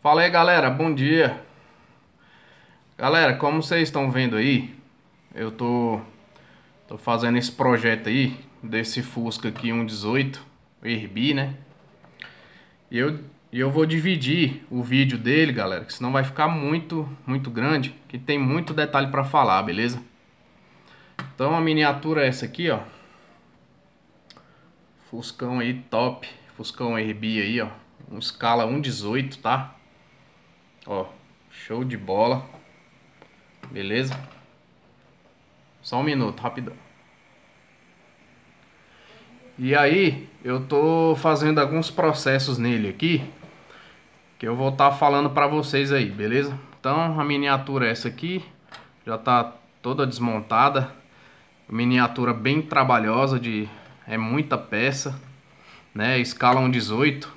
Fala aí galera, bom dia. Galera, como vocês estão vendo aí, eu tô, tô fazendo esse projeto aí, desse Fusca aqui 1.18, Herbi, né? E eu, eu vou dividir o vídeo dele, galera, que senão vai ficar muito, muito grande, que tem muito detalhe pra falar, beleza? Então a miniatura é essa aqui, ó. Fuscão aí top, Fuscão Herbi aí, ó. Um escala 1.18, tá? Ó, show de bola. Beleza? Só um minuto, rapidão. E aí, eu tô fazendo alguns processos nele aqui. Que eu vou estar tá falando pra vocês aí, beleza? Então, a miniatura é essa aqui. Já tá toda desmontada. Miniatura bem trabalhosa, de é muita peça. Né? Escala 1.18.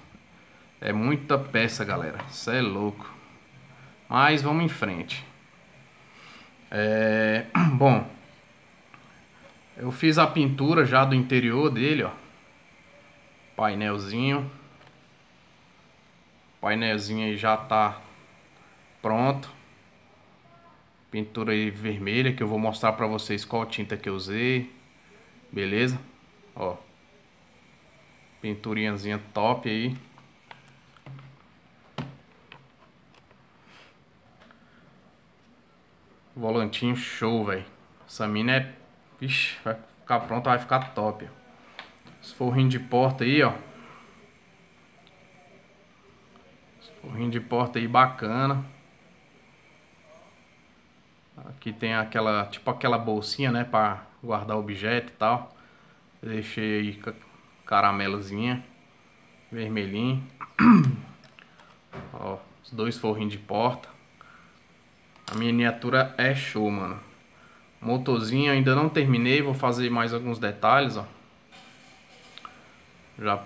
É muita peça, galera. Isso é louco. Mas vamos em frente. É, bom, eu fiz a pintura já do interior dele, ó. Painelzinho. Painelzinho aí já tá pronto. Pintura aí vermelha que eu vou mostrar pra vocês qual tinta que eu usei. Beleza? Ó. Pinturinhazinha top aí. Volantinho show, velho. Essa mina é... Vixe, vai ficar pronta, vai ficar top. Esse forrinho de porta aí, ó. Esse forrinho de porta aí bacana. Aqui tem aquela, tipo aquela bolsinha, né, pra guardar objeto e tal. Deixei aí caramelozinha, vermelhinho. Ó, os dois forrinhos de porta. A miniatura é show, mano. Motorzinho ainda não terminei, vou fazer mais alguns detalhes, ó. Já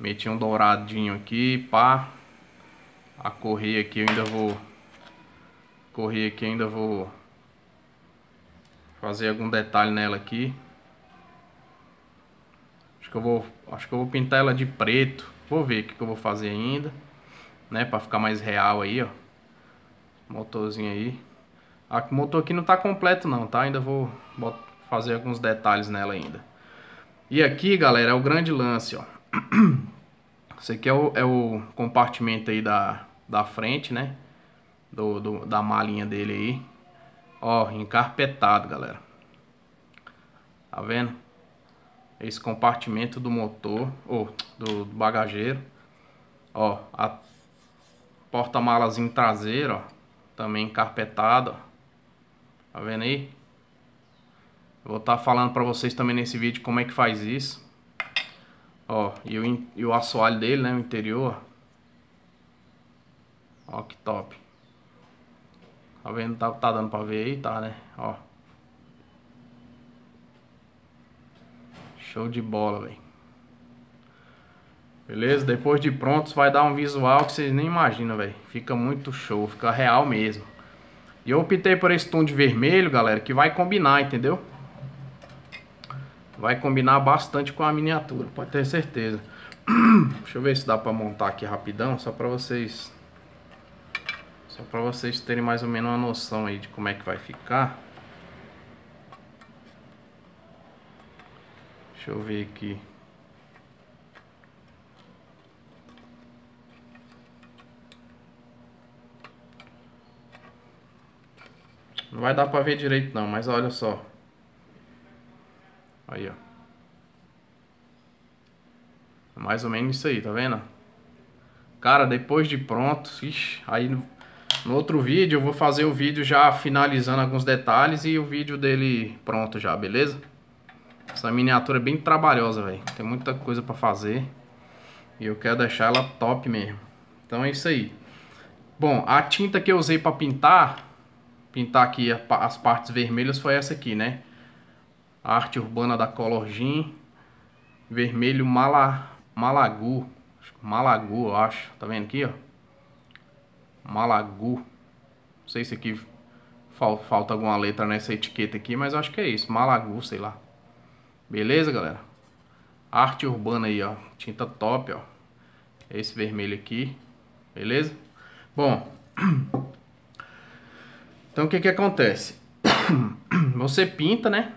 meti um douradinho aqui, pá. A correia aqui eu ainda vou... Correia aqui ainda vou... Fazer algum detalhe nela aqui. Acho que eu vou... Acho que eu vou pintar ela de preto. Vou ver o que, que eu vou fazer ainda. Né, pra ficar mais real aí, ó. Motorzinho aí. O motor aqui não tá completo não, tá? Ainda vou fazer alguns detalhes nela ainda. E aqui, galera, é o grande lance, ó. Esse aqui é o, é o compartimento aí da, da frente, né? Do, do, da malinha dele aí. Ó, encarpetado, galera. Tá vendo? Esse compartimento do motor, ou do bagageiro. Ó, a porta-malazinho traseiro, ó também encarpetado, Tá vendo aí? Eu vou estar tá falando pra vocês também nesse vídeo como é que faz isso. Ó, e o, e o assoalho dele, né, o interior. Ó, que top. Tá vendo? Tá, tá dando pra ver aí? Tá, né? Ó. Show de bola, velho. Beleza? Depois de prontos vai dar um visual que vocês nem imaginam, velho. Fica muito show, fica real mesmo. E eu optei por esse tom de vermelho, galera, que vai combinar, entendeu? Vai combinar bastante com a miniatura, pode ter certeza. Deixa eu ver se dá pra montar aqui rapidão, só pra vocês... Só pra vocês terem mais ou menos uma noção aí de como é que vai ficar. Deixa eu ver aqui. Não vai dar pra ver direito não, mas olha só. Aí, ó. Mais ou menos isso aí, tá vendo? Cara, depois de pronto, ixi, aí no, no outro vídeo eu vou fazer o vídeo já finalizando alguns detalhes e o vídeo dele pronto já, beleza? Essa miniatura é bem trabalhosa, velho. Tem muita coisa pra fazer. E eu quero deixar ela top mesmo. Então é isso aí. Bom, a tinta que eu usei pra pintar pintar aqui as partes vermelhas foi essa aqui, né? A arte urbana da Color Gin. Vermelho mala, Malagu. Malagu, eu acho. Tá vendo aqui, ó? Malagu. Não sei se aqui falta alguma letra nessa etiqueta aqui, mas acho que é isso. Malagu, sei lá. Beleza, galera? Arte urbana aí, ó. Tinta top, ó. Esse vermelho aqui. Beleza? Bom, então o que que acontece? Você pinta, né?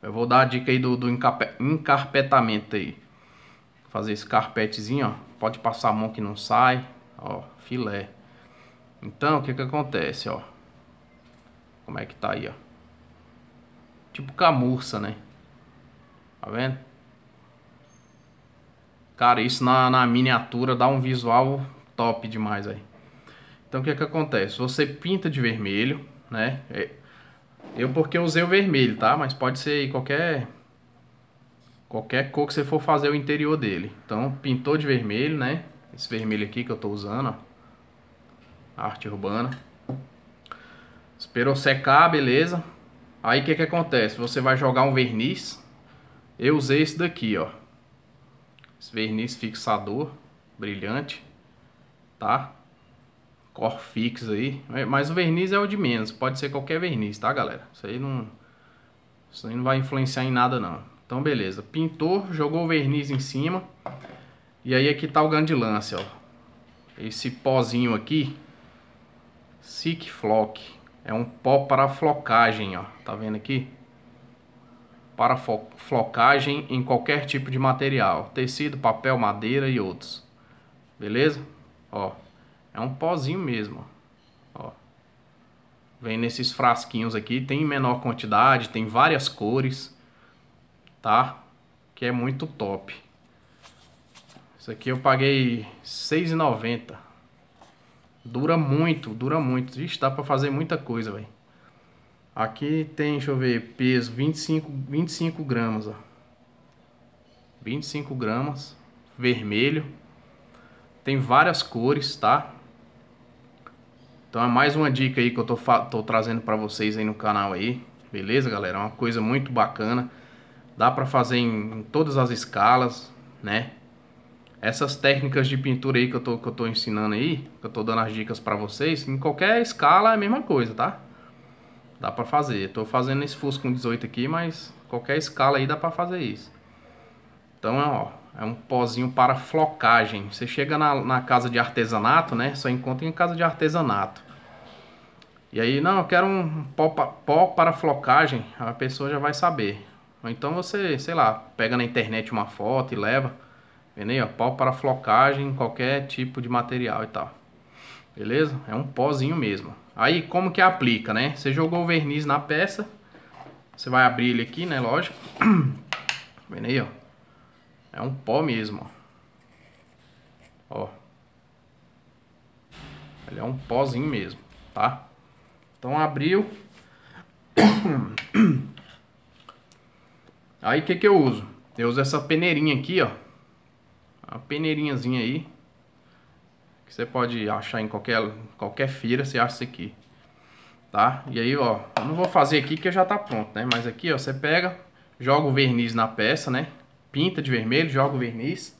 Eu vou dar a dica aí do, do encarpetamento aí. Fazer esse carpetezinho, ó. Pode passar a mão que não sai. Ó, filé. Então, o que que acontece, ó. Como é que tá aí, ó. Tipo camurça, né? Tá vendo? Cara, isso na, na miniatura dá um visual top demais aí. Então o que é que acontece? Você pinta de vermelho, né? É, eu porque usei o vermelho, tá? Mas pode ser qualquer qualquer cor que você for fazer o interior dele. Então pintou de vermelho, né? Esse vermelho aqui que eu tô usando, ó. Arte urbana. Esperou secar, beleza? Aí o que que acontece? Você vai jogar um verniz. Eu usei esse daqui, ó. Esse verniz fixador, brilhante, tá? Cor fix aí. Mas o verniz é o de menos. Pode ser qualquer verniz, tá, galera? Isso aí não... Isso aí não vai influenciar em nada, não. Então, beleza. Pintou, jogou o verniz em cima. E aí aqui tá o grande lance, ó. Esse pozinho aqui. Sick Flock. É um pó para flocagem, ó. Tá vendo aqui? Para flocagem em qualquer tipo de material. Tecido, papel, madeira e outros. Beleza? Ó. É um pozinho mesmo, ó. Vem nesses frasquinhos aqui, tem menor quantidade, tem várias cores, tá? Que é muito top. Isso aqui eu paguei R$6,90. Dura muito, dura muito. Ixi, dá pra fazer muita coisa, velho. Aqui tem, deixa eu ver, peso 25, 25 gramas, ó. 25 gramas, vermelho. Tem várias cores, tá? Então é mais uma dica aí que eu tô, tô trazendo para vocês aí no canal aí. Beleza, galera? É uma coisa muito bacana. Dá para fazer em, em, todas as escalas, né? Essas técnicas de pintura aí que eu tô, que eu tô ensinando aí, que eu tô dando as dicas para vocês, em qualquer escala é a mesma coisa, tá? Dá para fazer. tô fazendo esse Fusco com 18 aqui, mas qualquer escala aí dá para fazer isso. Então, ó, é um pozinho para flocagem. Você chega na, na casa de artesanato, né? Só encontra em casa de artesanato. E aí, não, eu quero um pó, pó para flocagem. A pessoa já vai saber. Ou então você, sei lá, pega na internet uma foto e leva. Vendo aí, ó, pó para flocagem, qualquer tipo de material e tal. Beleza? É um pozinho mesmo. Aí, como que aplica, né? Você jogou o verniz na peça. Você vai abrir ele aqui, né? Lógico. Vendo aí, ó. É um pó mesmo, ó. Ele é um pozinho mesmo, tá? Então abriu. Aí o que que eu uso? Eu uso essa peneirinha aqui, ó. Uma peneirinhazinha aí. Que você pode achar em qualquer, qualquer feira, você acha isso aqui. Tá? E aí, ó, eu não vou fazer aqui que já tá pronto, né? Mas aqui, ó, você pega, joga o verniz na peça, né? Pinta de vermelho, joga o verniz.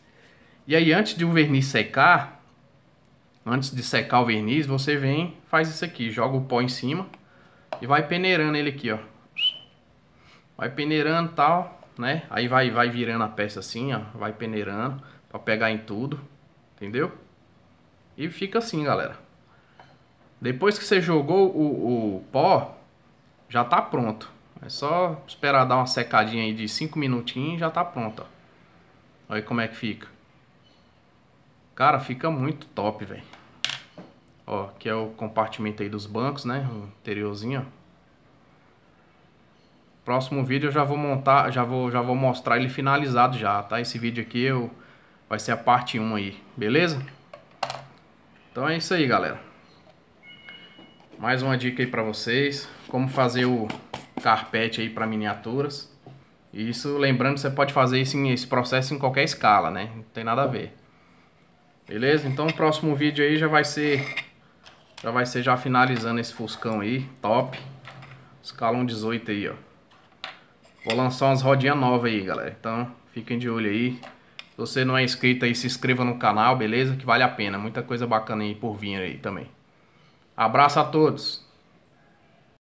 E aí antes de o verniz secar, antes de secar o verniz, você vem, faz isso aqui, joga o pó em cima e vai peneirando ele aqui, ó. Vai peneirando tal, né? Aí vai vai virando a peça assim, ó, vai peneirando para pegar em tudo, entendeu? E fica assim, galera. Depois que você jogou o, o pó, já tá pronto. É só esperar dar uma secadinha aí de 5 minutinhos e já tá pronto, ó. Olha como é que fica. Cara, fica muito top, velho. Ó, aqui é o compartimento aí dos bancos, né? O interiorzinho, ó. Próximo vídeo eu já vou montar, já vou, já vou mostrar ele finalizado já, tá? Esse vídeo aqui eu, vai ser a parte 1 aí, beleza? Então é isso aí, galera. Mais uma dica aí pra vocês. Como fazer o carpete aí para miniaturas. Isso, lembrando, você pode fazer isso em, esse processo em qualquer escala, né? Não tem nada a ver. Beleza? Então o próximo vídeo aí já vai ser já vai ser já finalizando esse fuscão aí, top. Escalão 18 aí, ó. Vou lançar umas rodinhas novas aí, galera. Então, fiquem de olho aí. Se você não é inscrito aí, se inscreva no canal, beleza? Que vale a pena. Muita coisa bacana aí por vir aí também. Abraço a todos.